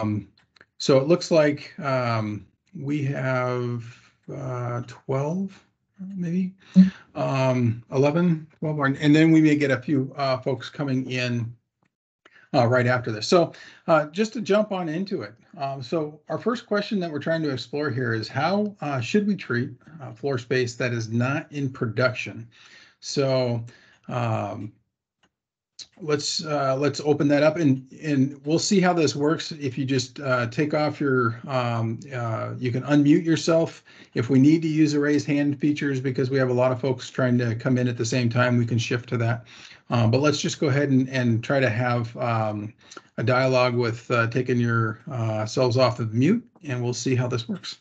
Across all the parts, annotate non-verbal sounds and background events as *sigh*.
Um, so it looks like um, we have uh, 12, maybe um, 11, 12, or- and then we may get a few uh, folks coming in uh, right after this. So uh, just to jump on into it. Um, so our first question that we're trying to explore here is how uh, should we treat uh, floor space that is not in production? So um, let's uh, let's open that up and and we'll see how this works. If you just uh, take off your, um, uh, you can unmute yourself. If we need to use the raise hand features because we have a lot of folks trying to come in at the same time, we can shift to that. Uh, but let's just go ahead and, and try to have um, a dialogue with uh, taking your uh, off of mute, and we'll see how this works.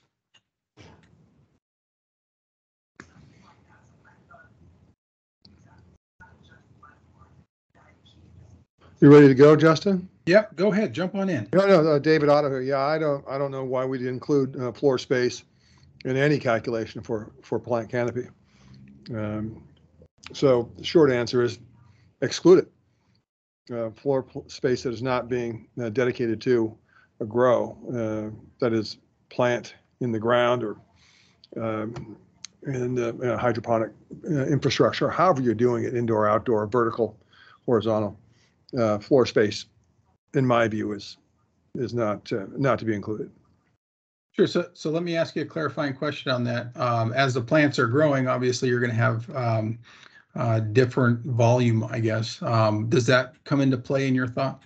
You ready to go, Justin? Yep, go ahead, jump on in. No, no, uh, David Otto here. Yeah, I don't, I don't know why we didn't include uh, floor space in any calculation for, for plant canopy. Um, So the short answer is exclude it. Uh, Floor space that is not being uh, dedicated to a grow, uh, that is plant in the ground or um, and uh, uh, hydroponic uh, infrastructure, however you're doing it, indoor, outdoor, vertical, horizontal. Uh, Floor space in my view, is, is not, uh, not to be included. Sure. So, so let me ask you a clarifying question on that. Um, as the plants are growing, obviously you're going to have um, uh, different volume, I guess. Um, does that come into play in your thought?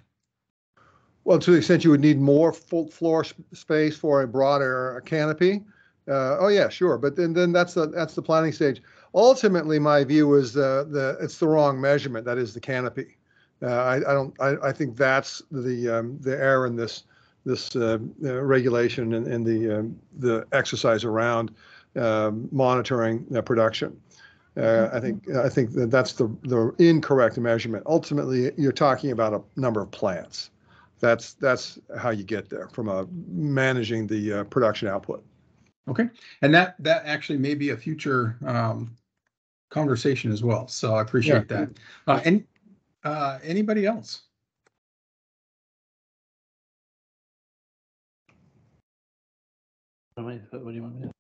Well, to the extent you would need more full floor space for a broader canopy, uh, oh yeah, sure. But then, then that's the, that's the planning stage. Ultimately, my view is the, the, it's the wrong measurement. That is the canopy. Uh, I, I don't, I, I think that's the, um, the error in this, this, uh, uh, regulation and, and the, um, the exercise around, um, monitoring uh, production. Uh, I think, I think that that's the, the incorrect measurement. Ultimately, you're talking about a number of plants. That's, that's how you get there from a managing the, uh, production output. Okay. And that, that actually may be a future um, conversation as well. So I appreciate that. Uh, and uh, anybody else? What I- do you want me to?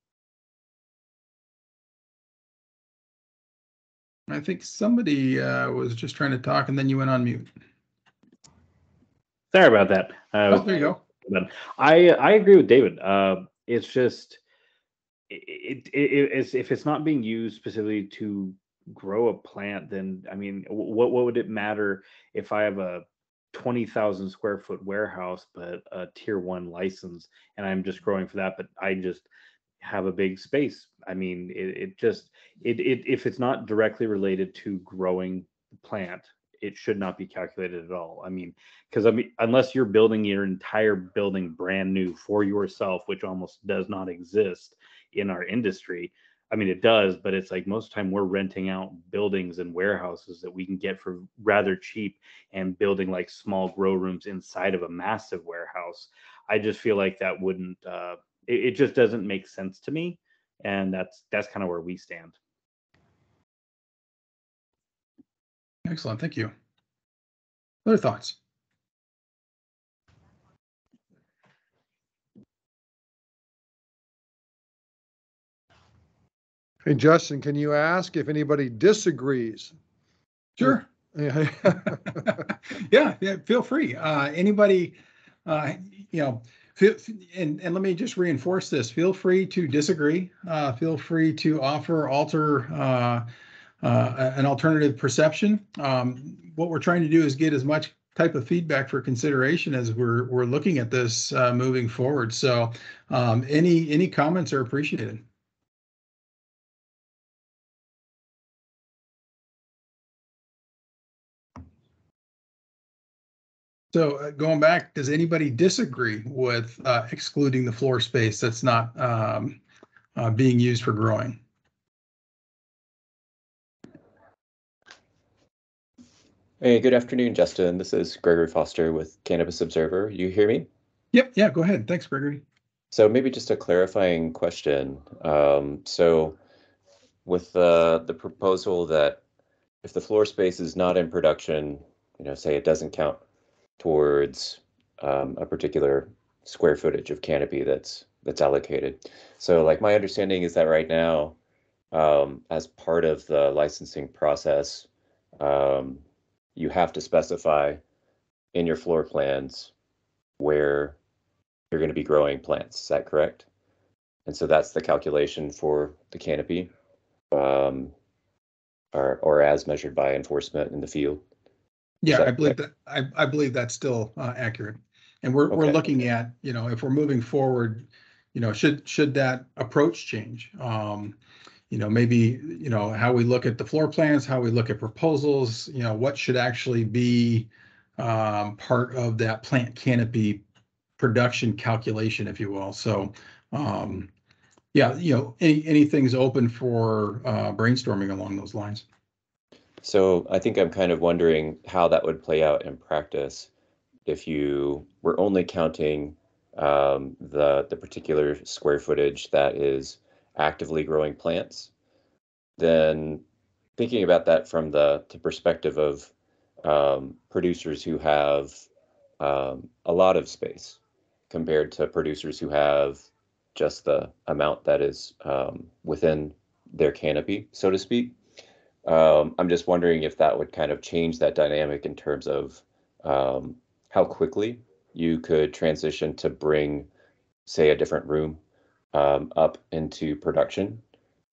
I think somebody uh, was just trying to talk and then you went on mute. Sorry about that. I Oh, there you go. But I I agree with David. Uh, it's just it, it, it it's, if it's not being used specifically to grow a plant, then I mean, what what would it matter if I have a twenty thousand square foot warehouse but a tier one license and I'm just growing for that, but I just have a big space. I mean, it, it just it, it if it's not directly related to growing the plant, it should not be calculated at all. I mean, because I mean, unless you're building your entire building brand new for yourself, which almost does not exist in our industry. I mean, it does, but it's like most of the time we're renting out buildings and warehouses that we can get for rather cheap and building like small grow rooms inside of a massive warehouse. I just feel like that wouldn't, uh, it, it just doesn't make sense to me. And that's, that's kind of where we stand. Excellent. Thank you. Other thoughts? Hey, Justin, can you ask if anybody disagrees? Sure. *laughs* Yeah. yeah, feel free. Uh, anybody, uh, you know, feel, and, and let me just reinforce this. Feel free to disagree. Uh, feel free to offer, alter, uh, uh, an alternative perception. Um, what we're trying to do is get as much type of feedback for consideration as we're, we're looking at this, uh, moving forward. So, um, any, any comments are appreciated. So uh, going back, does anybody disagree with uh, excluding the floor space that's not um, uh, being used for growing? Hey, good afternoon, Justin. This is Gregory Foster with Cannabis Observer. You hear me? Yep, yeah, go ahead. Thanks, Gregory. So maybe just a clarifying question. Um, so with the the proposal that if the floor space is not in production, you know, say it doesn't count towards um, a particular square footage of canopy that's that's allocated. So like my understanding is that right now, um, as part of the licensing process, um, you have to specify in your floor plans where you're going to be growing plants. Is that correct? And so that's the calculation for the canopy, um, or or as measured by enforcement in the field. Yeah, I believe that, I, I believe that's still uh, accurate. And we're, we're Okay. looking at, you know, if we're moving forward, you know, should, should that approach change? Um, you know, maybe, you know, how we look at the floor plans, how we look at proposals, you know, what should actually be um, part of that plant canopy production calculation, if you will. So, um, yeah, you know, any, anything's open for uh, brainstorming along those lines. So I think I'm kind of wondering how that would play out in practice if you were only counting um, the the particular square footage that is actively growing plants. Then thinking about that from the, the perspective of um, producers who have um, a lot of space compared to producers who have just the amount that is um, within their canopy, so to speak. Um, I'm just wondering if that would kind of change that dynamic in terms of um, how quickly you could transition to bring, say, a different room um, up into production.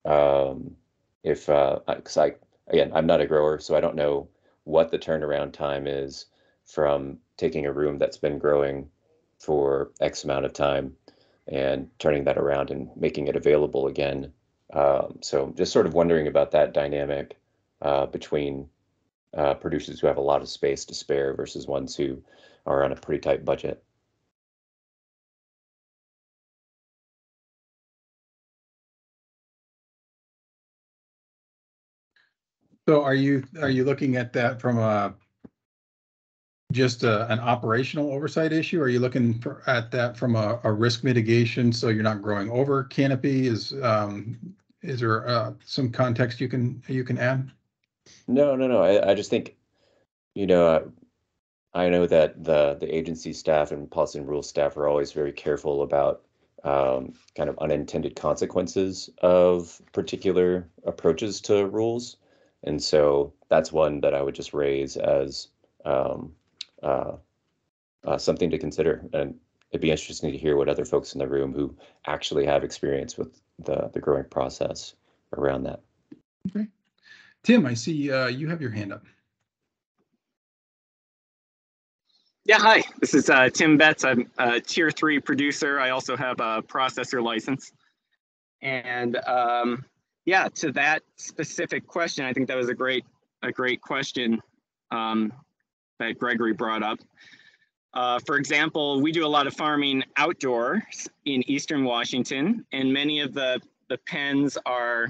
Um, if, because I, again, I'm not a grower, so I don't know what the turnaround time is from taking a room that's been growing for X amount of time and turning that around and making it available again. Um, so just sort of wondering about that dynamic uh, between uh, producers who have a lot of space to spare versus ones who are on a pretty tight budget. So are you, are you looking at that from a just a, an operational oversight issue? Are you looking for, at that from a, a risk mitigation, so you're not growing over canopy? Is, um, is there, uh, some context you can, you can add? No, no, no. I, I just think, you know, uh, I know that the the agency staff and policy and rules staff are always very careful about um, kind of unintended consequences of particular approaches to rules, and so that's one that I would just raise as um, uh, uh, something to consider. And it'd be interesting to hear what other folks in the room who actually have experience with the the growing process around that. Tim, I see, uh, you have your hand up. Yeah, hi. This is uh, Tim Betts. I'm a tier three producer. I also have a processor license. And um, yeah, to that specific question, I think that was a great a great question um, that Gregory brought up. Uh, for example, we do a lot of farming outdoors in eastern Washington, and many of the the pens are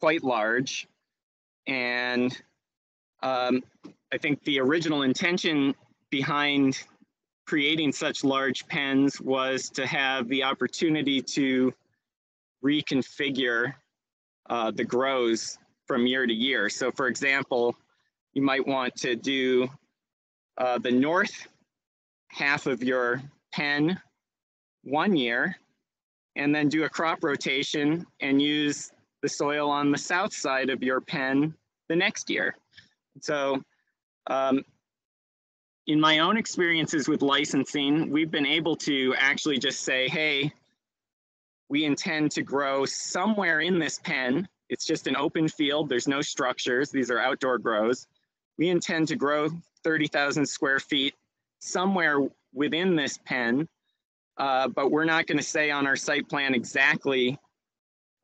quite large. And um, I think the original intention behind creating such large pens was to have the opportunity to reconfigure uh, the grows from year to year. So for example, you might want to do uh, the north half of your pen one year and then do a crop rotation and use the soil on the south side of your pen the next year. So um, in my own experiences with licensing, we've been able to actually just say, hey, we intend to grow somewhere in this pen. It's just an open field. There's no structures. These are outdoor grows. We intend to grow 30,000 square feet somewhere within this pen, uh, but we're not going to say on our site plan exactly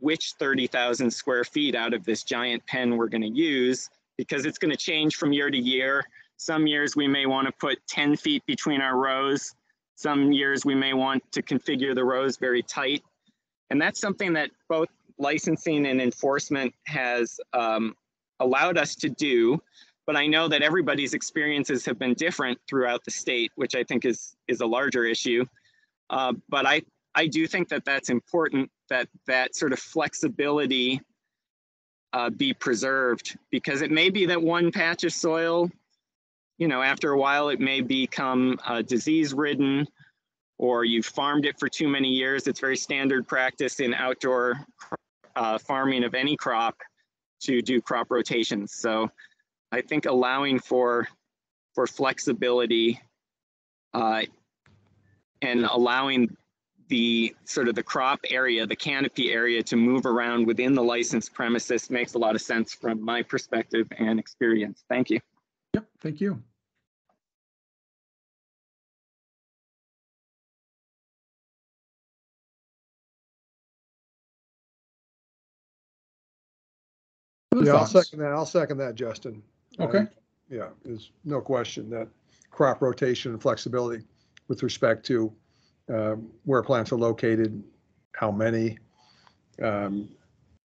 which 30,000 square feet out of this giant pen we're going to use because it's going to change from year to year. Some years we may want to put 10 feet between our rows. Some years we may want to configure the rows very tight. And that's something that both licensing and enforcement has um, allowed us to do. But I know that everybody's experiences have been different throughout the state, which I think is, is a larger issue. Uh, but I, I do think that that's important that that sort of flexibility uh, be preserved because it may be that one patch of soil, you know, after a while it may become uh, disease ridden or you've farmed it for too many years. It's very standard practice in outdoor uh, farming of any crop to do crop rotations. So I think allowing for for flexibility uh, and allowing the sort of the crop area, the canopy area to move around within the licensed premises makes a lot of sense from my perspective and experience. Thank you. Yep, thank you. Other Yeah, I'll second that. I'll second that, Justin. Okay. Uh, Yeah, there's no question that crop rotation and flexibility with respect to um, where plants are located, how many, um,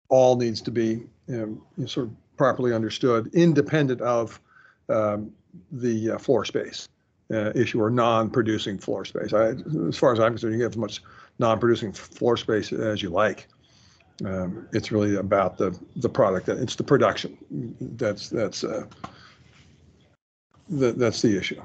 all needs to be um, sort of properly understood, independent of um, the uh, floor space uh, issue or non-producing floor space. I, as far as I'm concerned, you can have as much non-producing floor space as you like. Um, It's really about the, the product, it's the production. That's, that's, uh, that, that's the issue.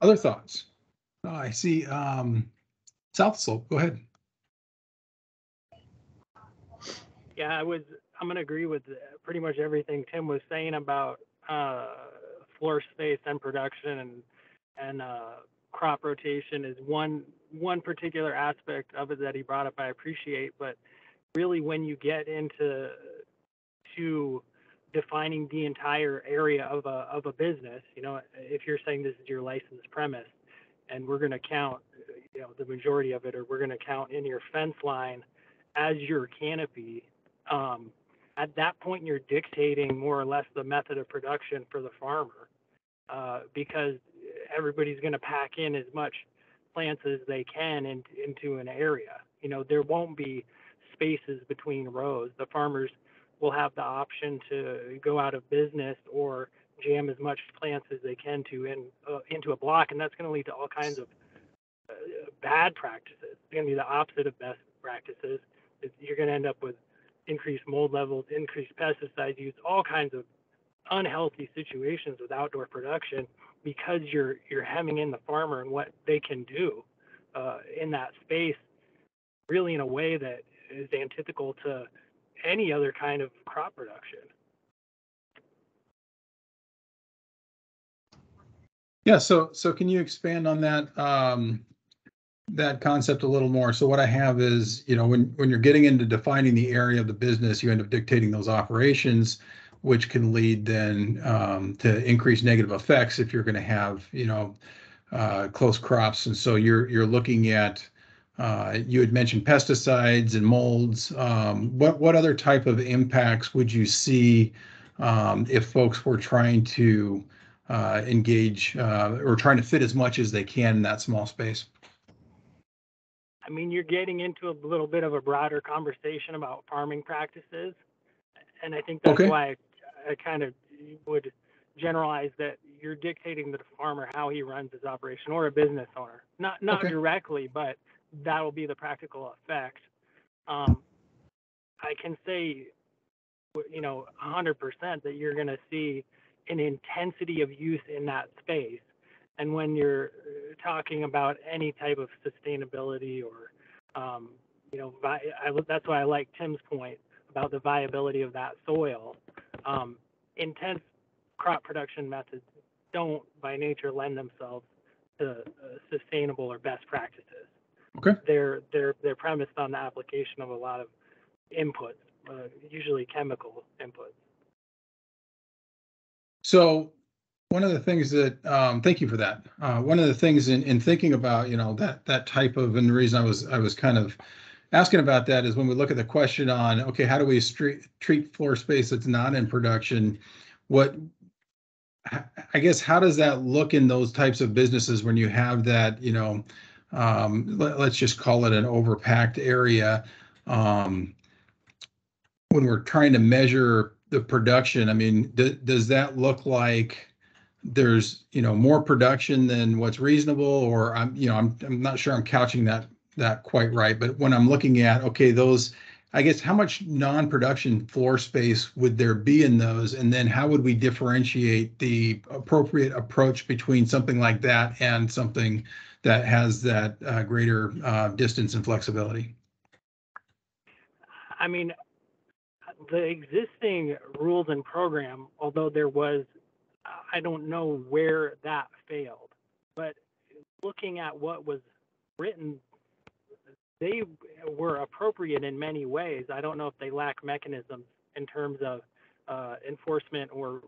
Other thoughts? Uh, I see, um, South Slope, go ahead. Yeah, I was. I'm gonna agree with uh, pretty much everything Tim was saying about uh, floor space and production and and uh, crop rotation is one one particular aspect of it that he brought up. I appreciate, but really when you get into to defining the entire area of a of a business, you know, if you're saying this is your licensed premise, and we're gonna count, you know, the majority of it, or we're gonna count in your fence line as your canopy um, at that point you're dictating more or less the method of production for the farmer uh, because everybody's going to pack in as much plants as they can in, into an area. You know there won't be spaces between rows. The farmers will have the option to go out of business or jam as much plants as they can to in uh, into a block and that's going to lead to all kinds of uh, bad practices. It's going to be the opposite of best practices. It's- you're going to end up with increased mold levels, increased pesticide use, all kinds of unhealthy situations with outdoor production because you're you're hemming in the farmer and what they can do uh, in that space, really in a way that is antithetical to any other kind of crop production. Yeah, so, so can you expand on that, um, that concept a little more? So what I have is, you know, when, when you're getting into defining the area of the business, you end up dictating those operations, which can lead then, um, to increased negative effects if you're gonna have, you know, uh, close crops. And so you're, you're looking at, uh, you had mentioned pesticides and molds. Um, what, what other type of impacts would you see, um, if folks were trying to, uh, engage uh, or trying to fit as much as they can in that small space. I mean, you're getting into a little bit of a broader conversation about farming practices. And I think that's Okay. why I, I kind of would generalize that you're dictating to the farmer how he runs his operation or a business owner. Not, not Okay. directly, but that will be the practical effect. Um, I can say, you know, 100% that you're going to see an intensity of use in that space. And when you're uh, talking about any type of sustainability or, um, you know, vi- I, that's why I like Tim's point about the viability of that soil. Um, intense crop production methods don't by nature lend themselves to uh, sustainable or best practices. Okay. They're, they're, they're premised on the application of a lot of inputs, uh, usually chemical inputs. So one of the things that, um, thank you for that. Uh, one of the things in, in thinking about, you know, that, that type of, and the reason I was, I was kind of asking about that is when we look at the question on, okay, how do we street, treat floor space that's not in production? What, I guess, how does that look in those types of businesses when you have that, you know, um, let, let's just call it an overpacked area? Um, when we're trying to measure the production, I mean, does that look like there's, you know, more production than what's reasonable, or I'm, you know, I'm, I'm not sure I'm couching that, that quite right, but when I'm looking at, okay, those, I guess, how much non-production floor space would there be in those? And then how would we differentiate the appropriate approach between something like that and something that has that uh, greater uh, distance and flexibility? I mean, the existing rules and program, although there was, I don't know where that failed, but looking at what was written, they were appropriate in many ways. I don't know if they lack mechanisms in terms of uh, enforcement or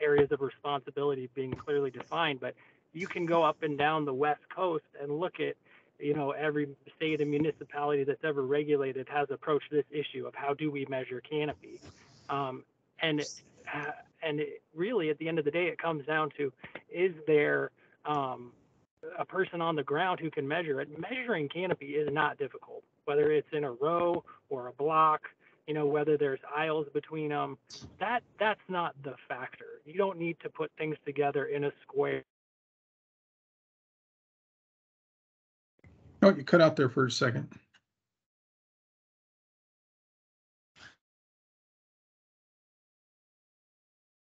areas of responsibility being clearly defined, but you can go up and down the West Coast and look at you know, every state and municipality that's ever regulated has approached this issue of how do we measure canopy. Um, and uh, and it, really, at the end of the day, it comes down to is there um, a person on the ground who can measure it? Measuring canopy is not difficult, whether it's in a row or a block. You know, whether there's aisles between them. That that's not the factor. You don't need to put things together in a square Oh, you cut out there for a second.